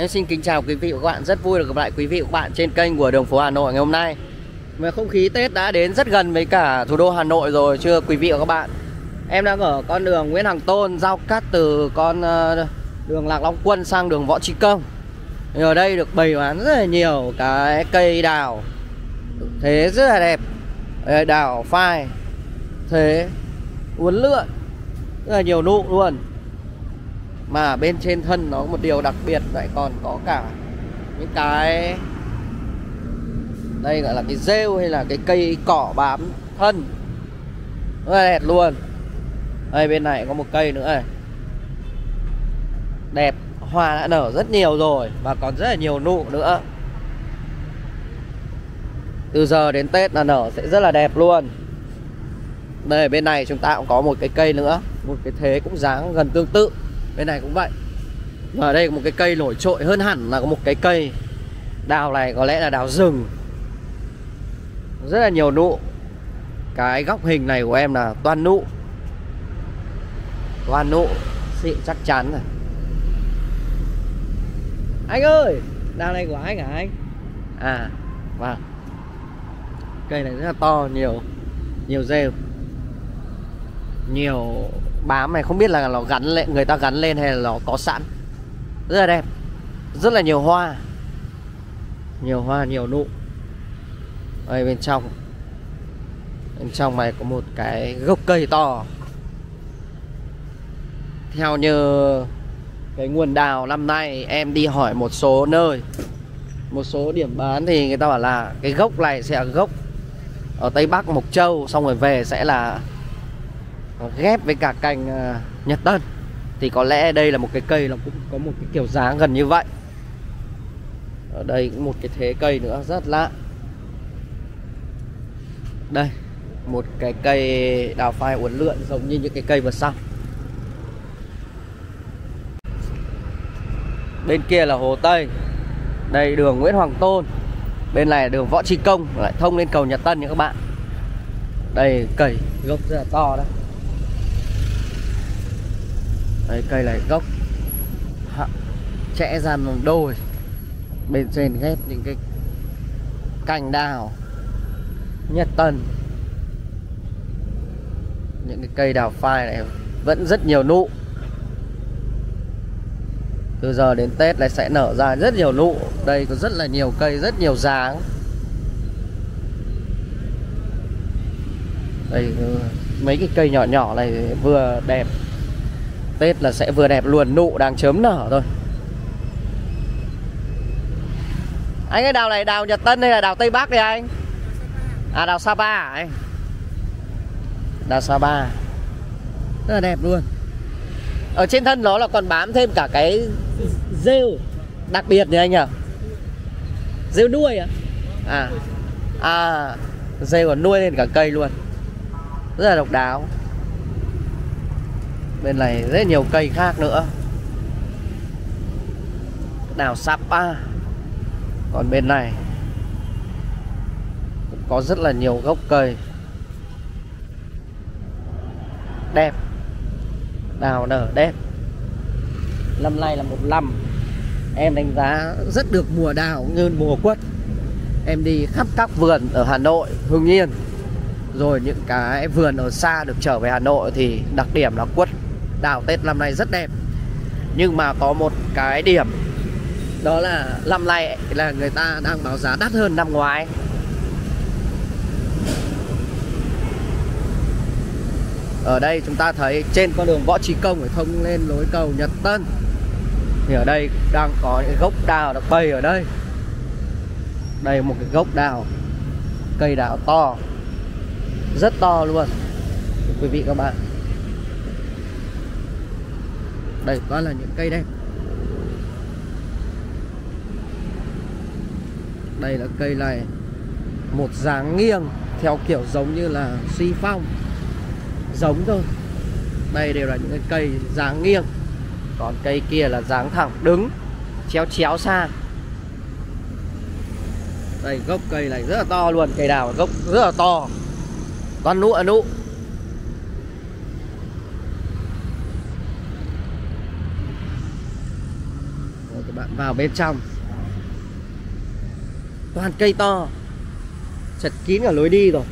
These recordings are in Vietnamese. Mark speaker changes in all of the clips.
Speaker 1: Em xin kính chào quý vị và các bạn, rất vui được gặp lại quý vị và các bạn trên kênh của đường phố Hà Nội ngày hôm nay. Mà không khí Tết đã đến rất gần với cả thủ đô Hà Nội rồi chưa quý vị và các bạn. Em đang ở con đường Nguyễn Hằng Tôn giao cắt từ con ờ, đường Lạc Long Quân sang đường Võ Trí Công. Thì ở đây được bày bán rất là nhiều cái cây đào thế rất là đẹp. Đào phai thế uốn lượn rất là nhiều nụ luôn mà bên trên thân nó có một điều đặc biệt, lại còn có cả những cái, đây gọi là cái rêu hay là cái cây cỏ bám thân. Rất là đẹp luôn. Đây, bên này có một cây nữa này. Đẹp, hoa đã nở rất nhiều rồi và còn rất là nhiều nụ nữa. Từ giờ đến tết là nở sẽ rất là đẹp luôn. Đây, bên này chúng ta cũng có một cái cây nữa. Một cái thế cũng dáng gần tương tự bên này cũng vậy. Và ở đây có một cái cây nổi trội hơn hẳn là có một cái cây đào này, có lẽ là đào rừng. Rất là nhiều nụ. Cái góc hình này của em là toàn nụ. Toàn nụ, xịn chắc chắn rồi. Anh ơi, đào này của anh hả anh? À vâng. Cây này rất là to, nhiều nhiều rêu. Nhiều bám này, không biết là nó gắn lên, người ta gắn lên hay là nó có sẵn. Rất là đẹp, rất là nhiều hoa. Nhiều hoa, nhiều nụ. Đây, bên trong. Bên trong này có một cái gốc cây to. Theo như cái nguồn đào năm nay, em đi hỏi một số nơi, một số điểm bán thì người ta bảo là cái gốc này sẽ là gốc ở tây bắc mộc châu, xong rồi về sẽ là ghép với cả cành ờ, nhật tân. Thì có lẽ đây là một cái cây nó cũng có một cái kiểu dáng gần như vậy. Ở đây cũng một cái thế cây nữa, rất lạ. Đây, một cái cây đào phai uốn lượn giống như những cái cây vừa xong bên kia là hồ tây. Đây, đường nguyễn hoàng tôn. Bên này là đường võ trí công. Lại thông lên cầu nhật tân nha các bạn. Đây, cây gốc rất là to đấy. Đấy, cây này gốc. Chẽ ra bằng đôi. Bên trên ghép những cái Cành đào Nhật tân. Những cái cây đào phai này Vẫn rất nhiều nụ. Từ giờ đến Tết này sẽ nở ra rất nhiều nụ. Đây có rất là nhiều cây Rất nhiều dáng. Đây mấy cái cây nhỏ nhỏ này vừa đẹp. Tết là sẽ vừa đẹp luôn, Nụ đang chớm nở thôi. Anh cái đào này, đào Nhật Tân hay là đào Tây Bắc đây anh? À đào Sapa à anh? Đào Sapa. Rất là đẹp luôn. Ở trên thân nó là còn bám thêm cả cái rêu Đặc biệt nhỉ anh nhỉ? Rêu nuôi à? À. À Rêu còn nuôi lên cả cây luôn. Rất là độc đáo bên này rất nhiều cây khác nữa. Đào Sapa còn bên này cũng có rất là nhiều gốc cây. Đẹp. Đào nở đẹp. Năm nay là một năm em đánh giá rất được mùa đào như mùa quất. Em đi khắp các vườn ở Hà Nội, Hưng Yên. Rồi những cái vườn ở xa được trở về Hà Nội thì đặc điểm là quất đào Tết năm nay rất đẹp. Nhưng mà có một cái điểm, đó là năm nay là người ta đang báo giá đắt hơn năm ngoái. Ở đây chúng ta thấy trên con đường võ trí công để thông lên lối cầu nhật tân. Thì ở đây đang có những gốc đào được bày ở đây. Đây một cái gốc đào, cây đào to, rất to luôn. Quý vị các bạn đây toàn là những cây đẹp đây là cây này một dáng nghiêng theo kiểu giống như là suy phong. Giống thôi. Đây đều là những cái cây dáng nghiêng. Còn cây kia là dáng thẳng đứng chéo chéo xa, đây gốc cây này rất là to luôn. Cây đào gốc rất là to. Toàn nụ ở nụ các bạn vào bên trong. Toàn cây to. Chật kín cả lối đi rồi.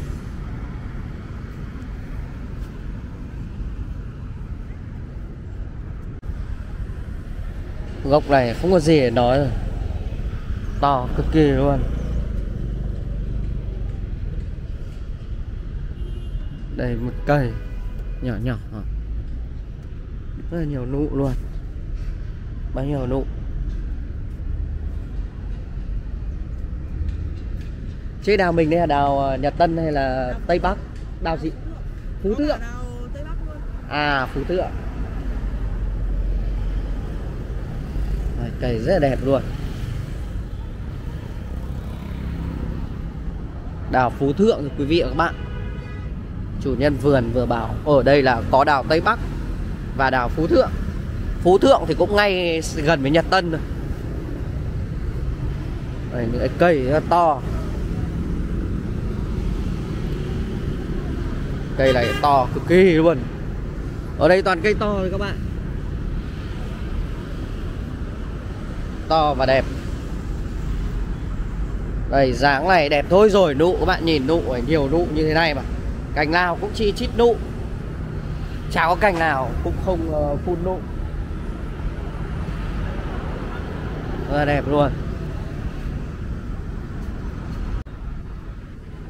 Speaker 1: Gốc này không có gì để nói rồi. To cực kỳ luôn. Đây, một cây. Nhỏ nhỏ. Rất là nhiều nụ luôn. Bao nhiêu nụ? Chứ đào mình đây là đào ờ, Nhật Tân hay là Tây Bắc? Đào gì? Phú Thượng. À Phú Thượng. Đây, cây rất là đẹp luôn. Đào Phú Thượng quý vị và các bạn. Chủ nhân vườn vừa bảo ở đây là có đào Tây Bắc và đào Phú Thượng. Phú Thượng thì cũng ngay gần với Nhật Tân rồi. Đây những cái cây rất to Cây này to cực kỳ luôn. Ở đây toàn cây to rồi các bạn. To và đẹp. Đây dáng này đẹp thôi rồi Nụ các bạn nhìn nụ nhiều nụ như thế này mà. Cành nào cũng chi chít nụ. Chả có cành nào cũng không uh, phun nụ. Rất đẹp luôn.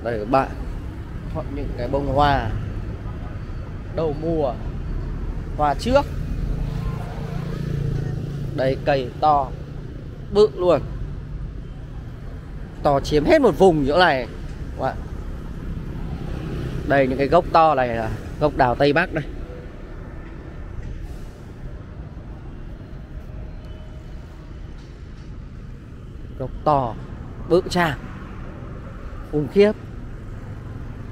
Speaker 1: Đây các bạn hoặc những cái bông hoa. Đầu mùa. Hoa trước. Đây cây to. Bự luôn. To chiếm hết một vùng chỗ này. Đây, những cái gốc to này là gốc đào tây bắc đây gốc to, bự tràng khủng khiếp.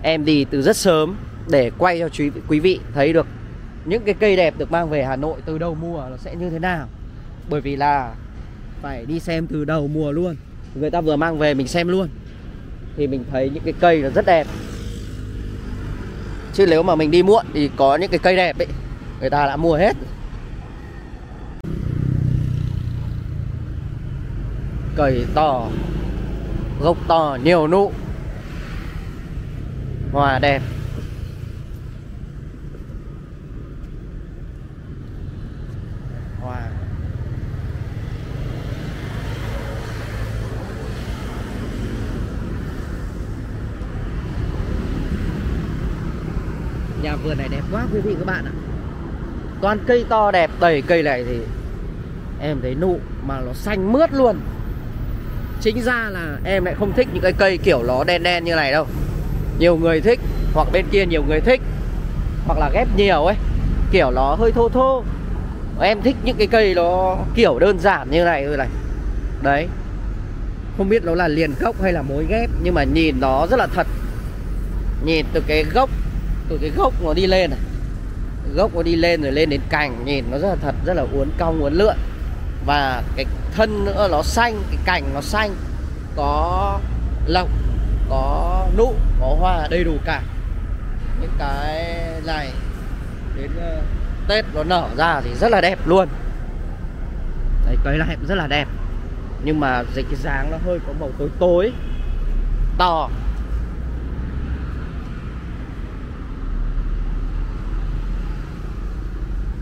Speaker 1: Em đi từ rất sớm để quay cho quý, quý vị thấy được những cái cây đẹp được mang về Hà Nội từ đầu mùa nó sẽ như thế nào. Bởi vì là phải đi xem từ đầu mùa luôn. Người ta vừa mang về mình xem luôn. Thì mình thấy những cái cây nó rất đẹp. Chứ nếu mà mình đi muộn thì có những cái cây đẹp ấy người ta đã mua hết. Cây to, gốc to, nhiều nụ hoa đẹp. Hoa. Nhà vườn này đẹp quá, quý vị các bạn ạ. Toàn cây to đẹp, đầy cây này thì em thấy nụ mà nó xanh mướt luôn. Chính ra là em lại không thích những cái cây kiểu nó đen đen như này đâu nhiều người thích, hoặc bên kia nhiều người thích, hoặc là ghép nhiều ấy, kiểu nó hơi thô thô. Em thích những cái cây nó kiểu đơn giản như này thôi này. Đấy. Không biết nó là liền gốc hay là mối ghép, nhưng mà nhìn nó rất là thật. Nhìn từ cái gốc, từ cái gốc nó đi lên này. Gốc nó đi lên rồi lên đến cành, nhìn nó rất là thật, rất là uốn cong, uốn lượn. Và cái thân nữa nó xanh, cái cành nó xanh, có lộng có nụ có hoa đầy đủ cả. Những cái này đến ờ, Tết nó nở ra thì rất là đẹp luôn. Đấy, cây này rất là đẹp. Nhưng mà dịch cái dáng nó hơi có màu tối tối to.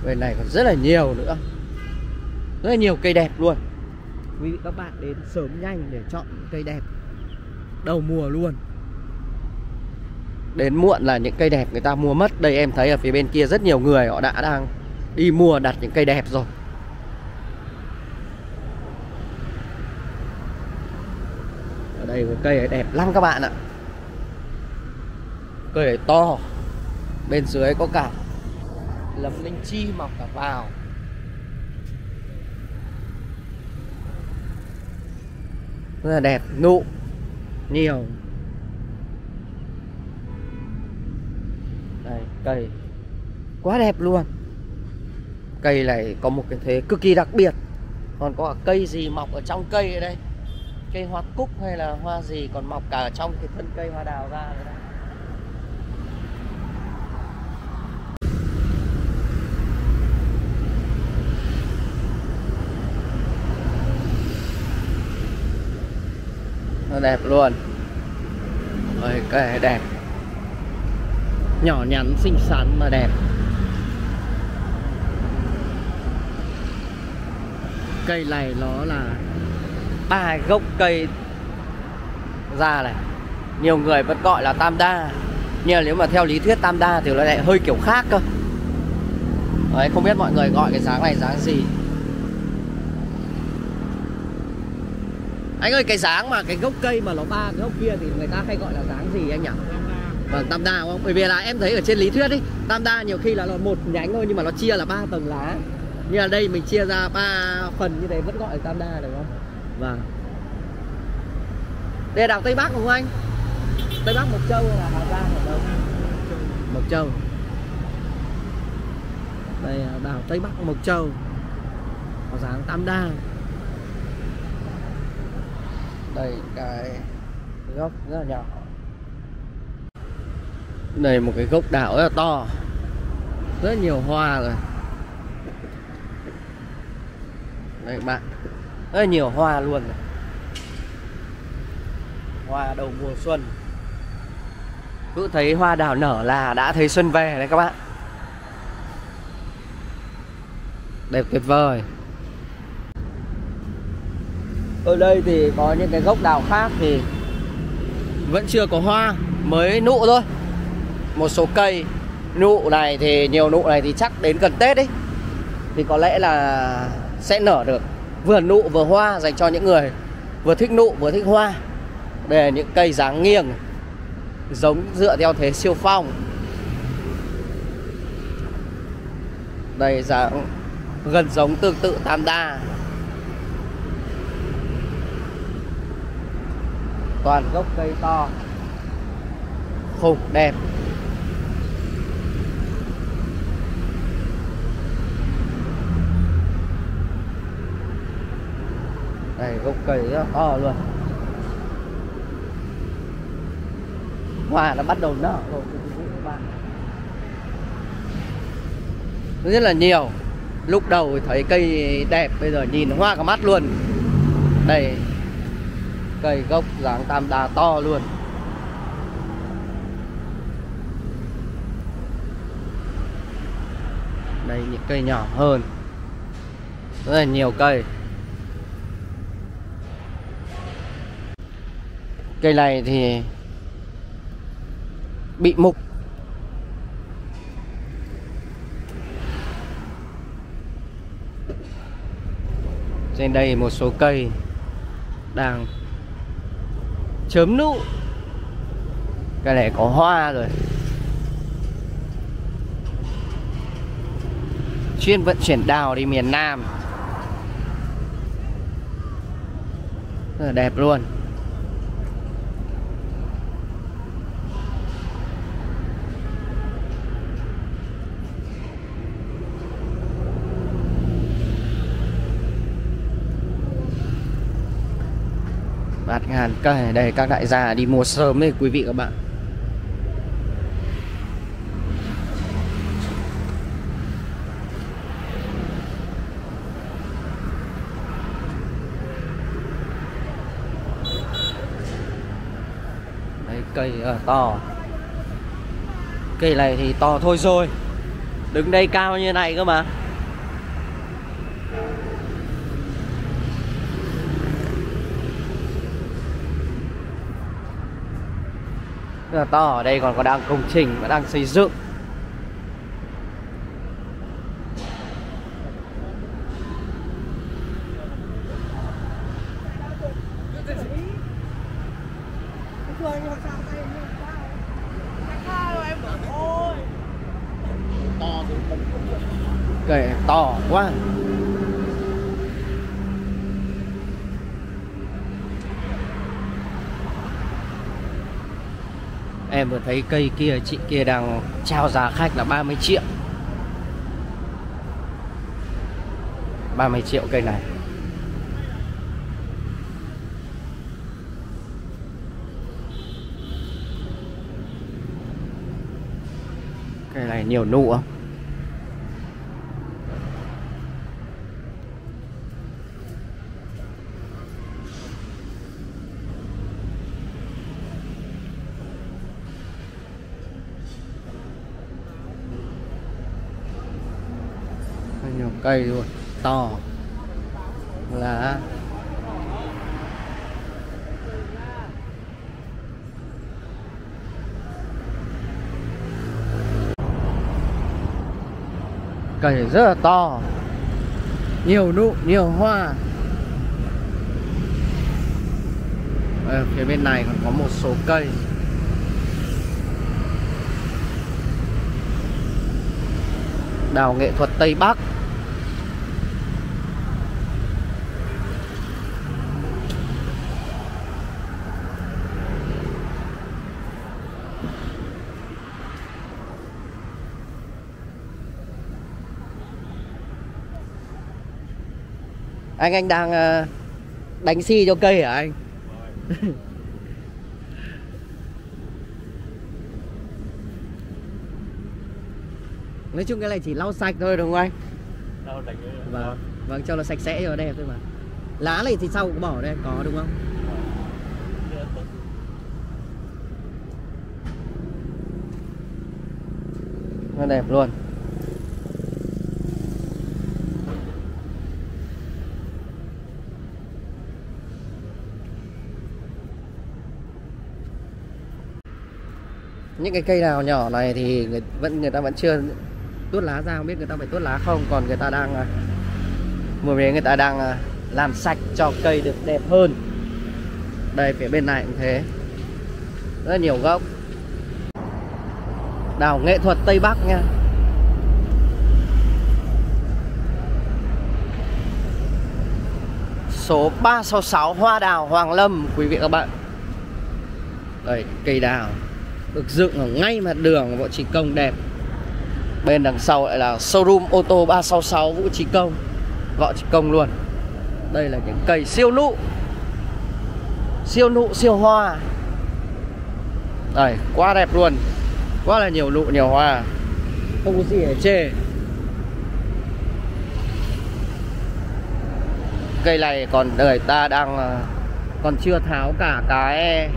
Speaker 1: Bên này còn rất là nhiều nữa. Rất là nhiều cây đẹp luôn. Quý vị các bạn đến sớm nhanh để chọn cây đẹp đầu mùa luôn. Đến muộn là những cây đẹp người ta mua mất. Đây em thấy ở phía bên kia rất nhiều người họ đã đang đi mua đặt những cây đẹp rồi. Ở đây có cây đẹp lắm các bạn ạ. Cây này to. Bên dưới có cả Lấm linh chi mọc cả vào. Rất là đẹp. Nụ nhiều. Đây, cây. Quá đẹp luôn. Cây này có một cái thế cực kỳ đặc biệt. Còn có cây gì mọc ở trong cây ở đây? Cây hoa cúc hay là hoa gì còn mọc cả ở trong cái thân cây hoa đào ra đây đẹp luôn. Ôi, cây đẹp. Nhỏ nhắn xinh xắn mà đẹp. Cây này nó là ba gốc cây ra này. Nhiều người vẫn gọi là tam đa. Nhưng mà nếu mà theo lý thuyết tam đa thì nó lại hơi kiểu khác cơ. Đấy, không biết mọi người gọi cái dáng này dáng gì. Anh ơi cái dáng mà cái gốc cây mà nó ba cái gốc kia thì người ta hay gọi là dáng gì anh nhỉ? Vâng tam đa không? Bởi vì là em thấy ở trên lý thuyết ấy Tam đa nhiều khi là nó một nhánh thôi nhưng mà nó chia là ba tầng lá Như là đây mình chia ra ba phần như thế vẫn gọi là tam đa được không? Vâng Đây là đảo Tây Bắc đúng không anh? Tây Bắc Mộc Châu hay là Hà Giang ở đâu? Mộc Châu Đây là đảo Tây Bắc Mộc Châu Có dáng tam đa đây, cái gốc rất là nhỏ. Đây, một cái gốc đào rất là to. Rất nhiều hoa rồi. Đây, các bạn. Rất là nhiều hoa luôn này. hoa đầu mùa xuân. Cứ thấy hoa đào nở là đã thấy xuân về đấy các bạn. Đẹp tuyệt vời ở đây thì có những cái gốc đào khác thì vẫn chưa có hoa, mới nụ thôi. Một số cây nụ này thì, nhiều nụ này thì chắc đến gần tết ấy, thì có lẽ là sẽ nở được. Vừa nụ vừa hoa dành cho những người vừa thích nụ vừa thích hoa. Để những cây dáng nghiêng, giống dựa theo thế siêu phong. Đây dáng gần giống tương tự tam đa. Toàn gốc cây to, khủng đẹp. Đây, gốc cây rất to luôn. Hoa nó bắt đầu nở rồi các bạn. Rất là nhiều. Lúc đầu thấy cây đẹp, bây giờ nhìn hoa cả mắt luôn. Đây cây gốc dáng tam đa to luôn. Đây, những cây nhỏ hơn. Rất là nhiều cây. Cây này thì bị mục. Trên đây một số cây đang chớm nụ. Cái này có hoa rồi. Chuyên vận chuyển đào đi miền Nam. Rất là đẹp luôn. Cây đây các đại gia đi mua sớm đấy quý vị các bạn. Đấy, cây uh, to. Cây này thì to thôi rồi. Đứng đây cao như này cơ mà. Rất là to ở đây còn có đang công trình và đang xây dựng. Cây to quá. Em vừa thấy cây kia, chị kia đang trao giá khách là 30 triệu 30 triệu cây này Cây này nhiều nụ không? nhiều cây luôn, to. Là cây rất là to. Nhiều nụ, nhiều hoa. Ở phía bên này còn có một số cây. Đào nghệ thuật Tây Bắc. Anh anh đang ờ, đánh xi cho cây hả anh? Nói chung cái này chỉ lau sạch thôi đúng không anh?
Speaker 2: Đánh cái-
Speaker 1: vâng vâng cho nó sạch sẽ cho nó đẹp thôi mà. Lá này thì sau cũng bỏ đây có đúng không? Nó đẹp luôn những cái cây nào nhỏ này thì người, vẫn người ta vẫn chưa tuốt lá ra không biết người ta phải tuốt lá không. Còn người ta đang à, mùa về người ta đang à, làm sạch cho cây được đẹp hơn. Đây phía bên này cũng thế. Rất nhiều gốc. Đào nghệ thuật tây bắc nha. Số 366 hoa đào hoàng lâm quý vị các bạn. Đây cây đào được dựng ở ngay mặt đường võ trí công đẹp. Bên đằng sau lại là showroom ô tô 366 Vũ Trí Công, Võ Trí Công luôn. Đây là những cây siêu nụ. Siêu nụ, siêu hoa. Đây, quá đẹp luôn. Quá là nhiều nụ, nhiều hoa. Không có gì để chê. Cây này còn, người ta đang ờ, Còn chưa tháo cả cái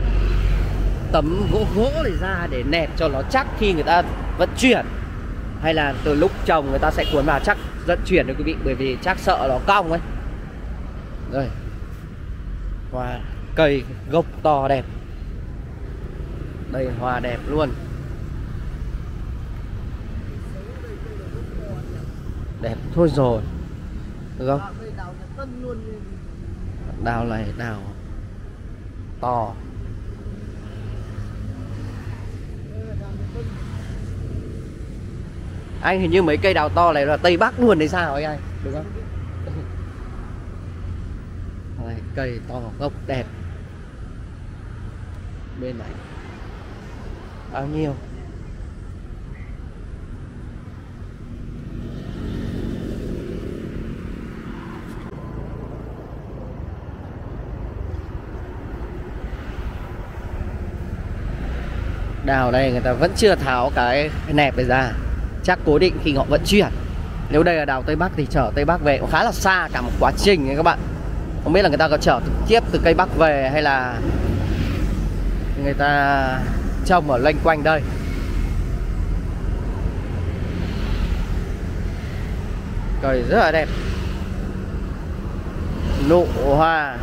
Speaker 1: Tấm gỗ gỗ này ra để nẹp cho nó chắc khi người ta vận chuyển. Hay là từ lúc trồng người ta sẽ cuốn vào chắc vận chuyển được quý vị bởi vì chắc sợ nó cong ấy. Đây. Hoa cây gốc to đẹp. Đây hoa đẹp luôn. Đẹp thôi rồi. Được không? Đào này đào to anh hình như mấy cây đào to này là tây bắc luôn hay sao ấy anh? Đúng không? Đây, cây to gốc đẹp. Bên này. Bao nhiêu? Đào đây người ta vẫn chưa tháo cái nẹp này ra. Chắc cố định khi họ vận chuyển. Nếu đây là đào Tây Bắc thì chở Tây Bắc về. Cũng khá là xa cả một quá trình các bạn. Không biết là người ta có chở trực tiếp từ cây Bắc về hay là người ta trồng ở loanh quanh đây. Cây rất là đẹp. Nụ hoa.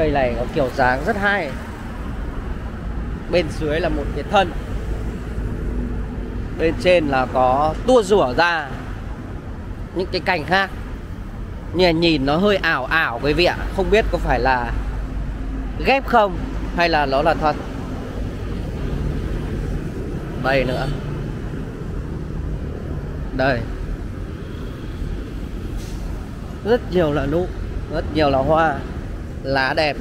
Speaker 1: Cây này có kiểu dáng rất hay. Bên dưới là một cái thân. Bên trên là có tua rủa ra những cái cành khác. Nhưng nhìn nó hơi ảo ảo quý vị ạ. Không biết có phải là ghép không hay là nó là thật. Đây nữa. Đây. Rất nhiều là nụ, rất nhiều là hoa lá đẹp.